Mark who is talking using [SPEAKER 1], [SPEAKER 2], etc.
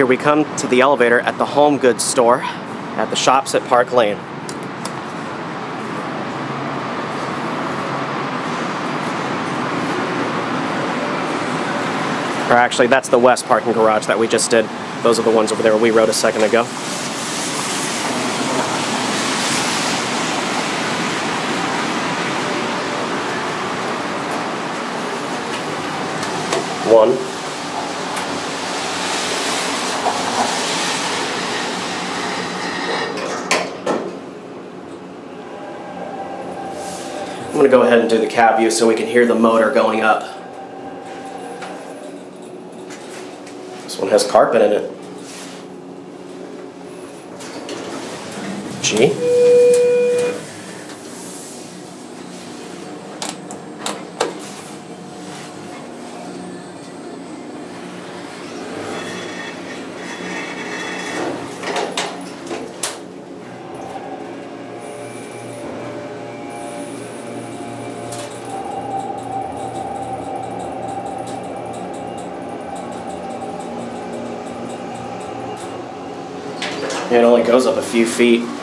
[SPEAKER 1] Here we come to the elevator at the home goods store at the shops at Park Lane. Or actually, that's the west parking garage that we just did. Those are the ones over there we rode a second ago. One. I'm going to go ahead and do the cab view so we can hear the motor going up. This one has carpet in it. It only goes up a few feet.